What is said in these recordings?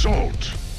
assault.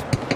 left.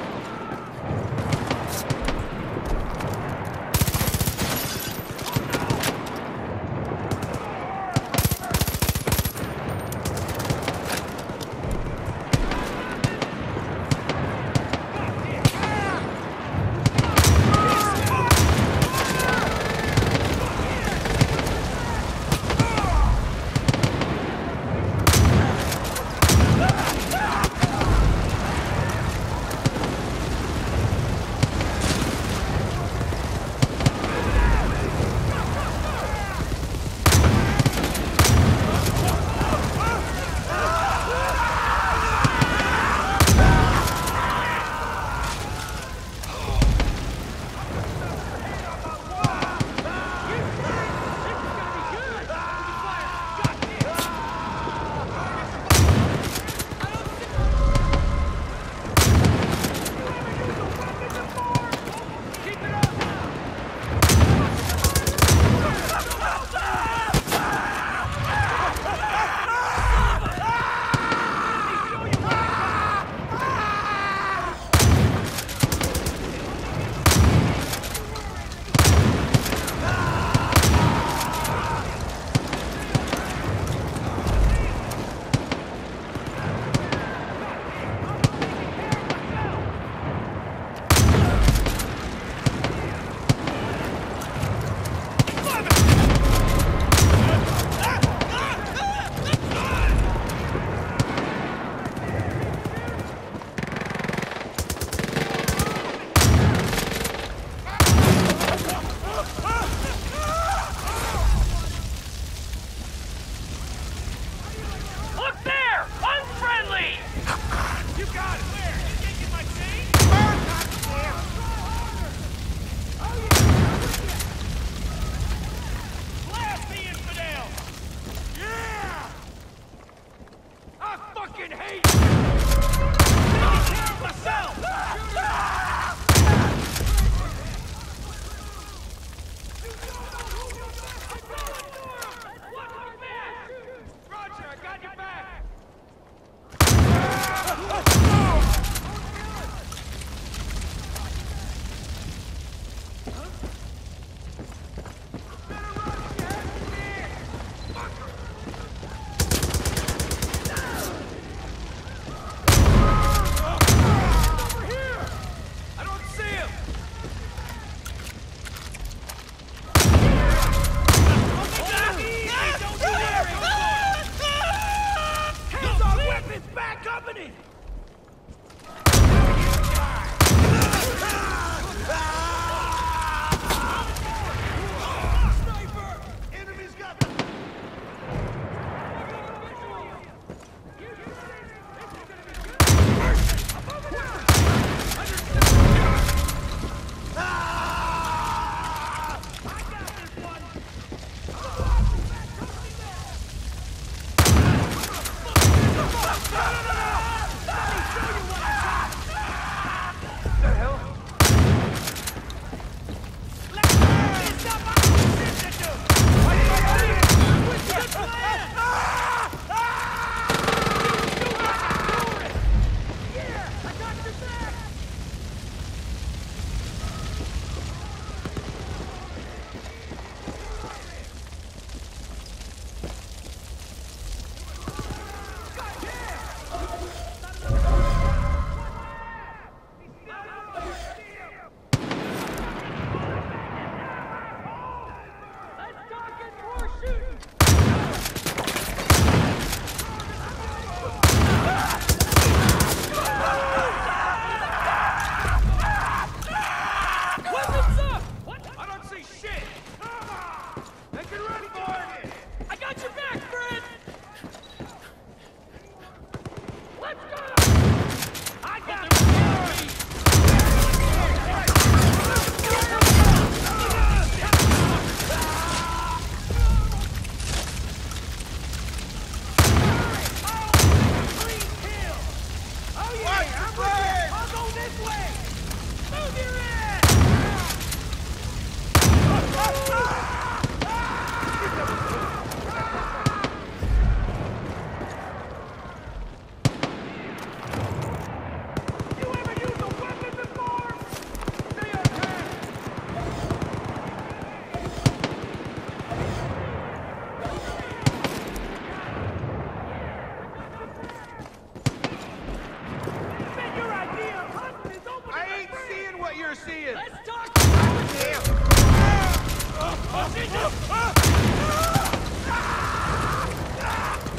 you're seeing. Let's talk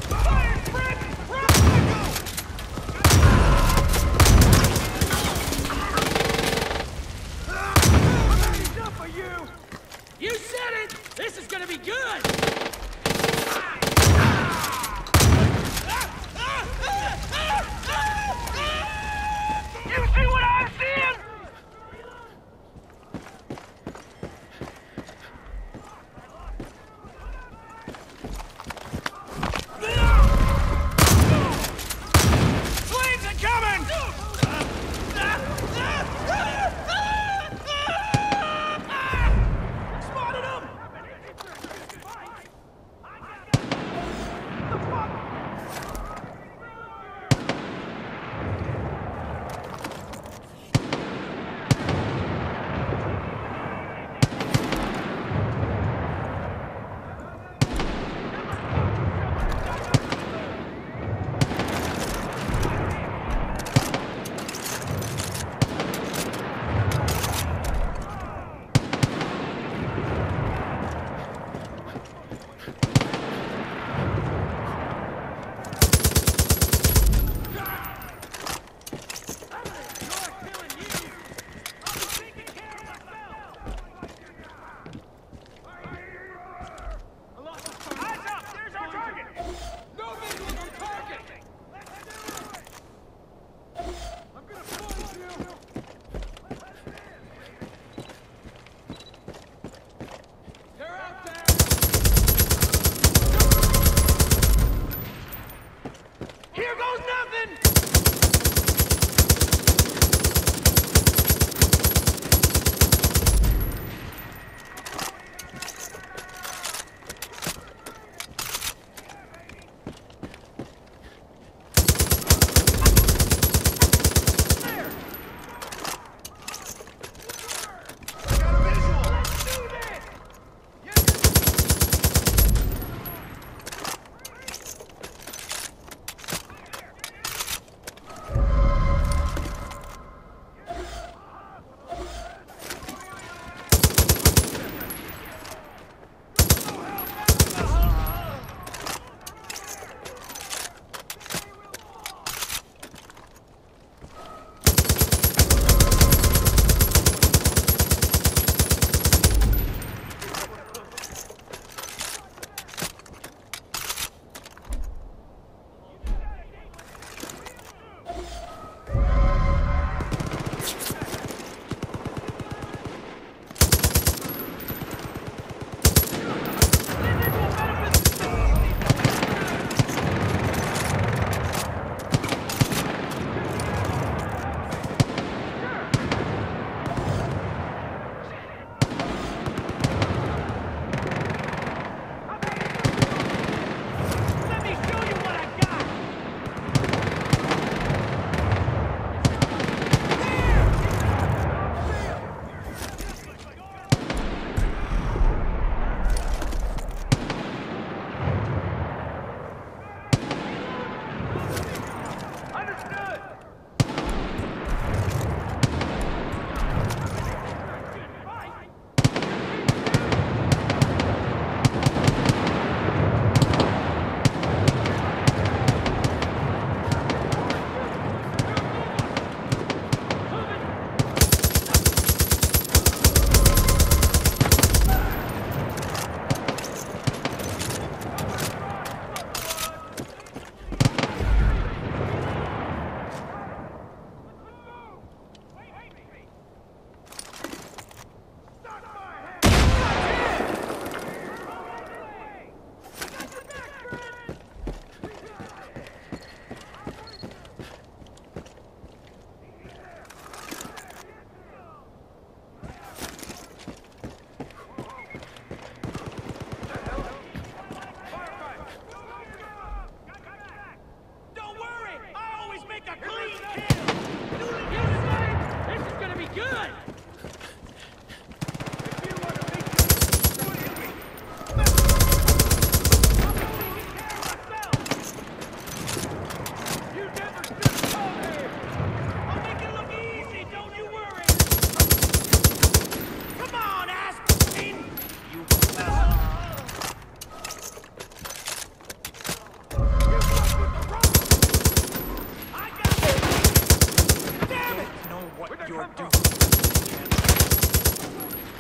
Fire, friend! Go! You said it! This is gonna be good!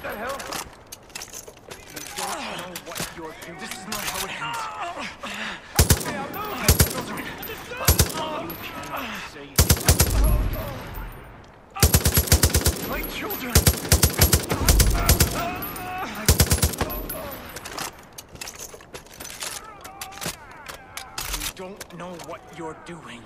the hell? You don't know what you're doing. This is not how it ends. Hey, I'm not my children. You cannot say. My children! My don't know what you're doing.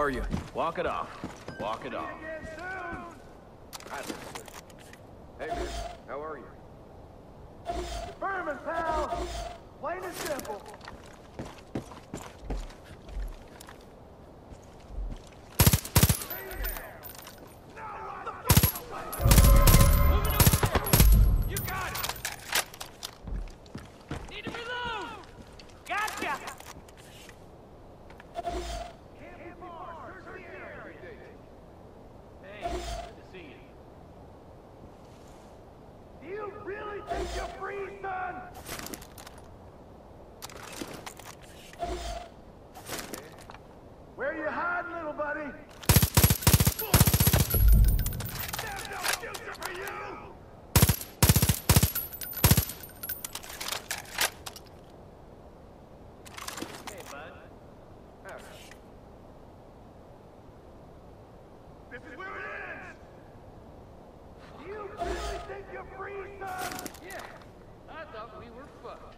are you? Walk it off. Walk it off. Hey, man. How are you? Berman, pal! Plain and simple. Where! You really think you're free, son? Yeah, I thought we were fucked.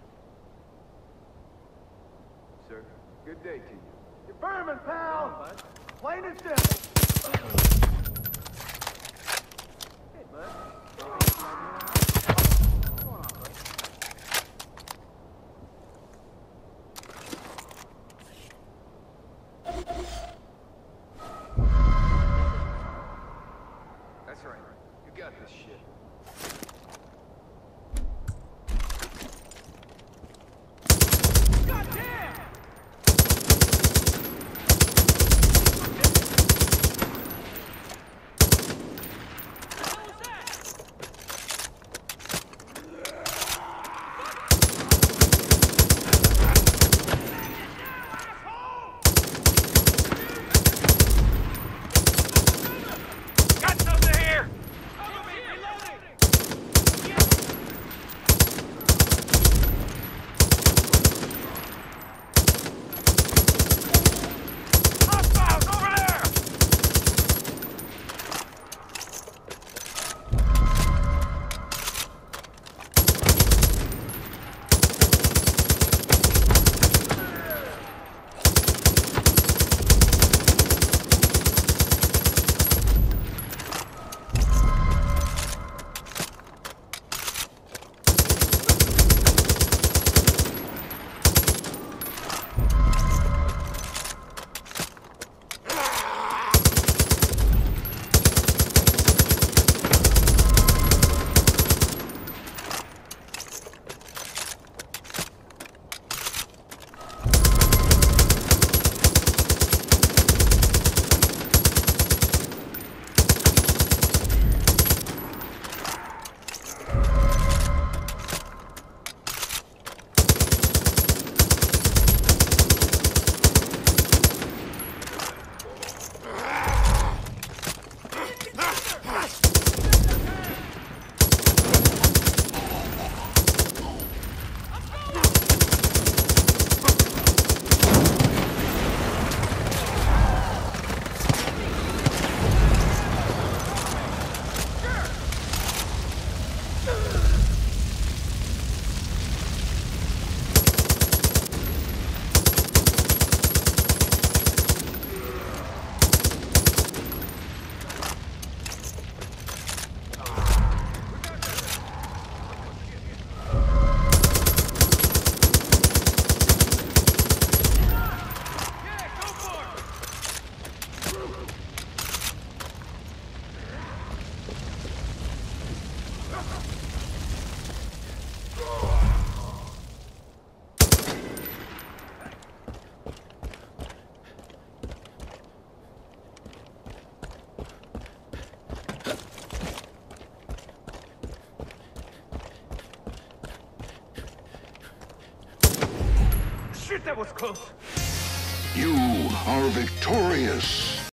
Sir, good day to you. You're vermin, pal! Plain as simple. Was close!